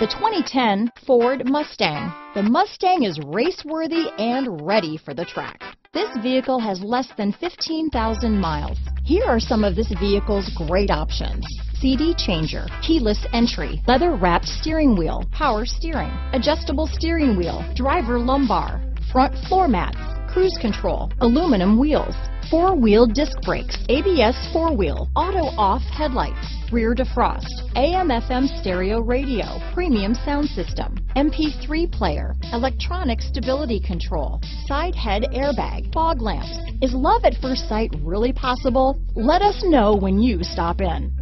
The 2010 Ford Mustang. The Mustang is race-worthy and ready for the track. This vehicle has less than 15,000 miles. Here are some of this vehicle's great options. CD changer, keyless entry, leather wrapped steering wheel, power steering, adjustable steering wheel, driver lumbar, front floor mats, cruise control, aluminum wheels, four-wheel disc brakes, ABS four-wheel, auto-off headlights, rear defrost, AM-FM stereo radio, premium sound system, MP3 player, electronic stability control, side head airbag, fog lamps. Is love at first sight really possible? Let us know when you stop in.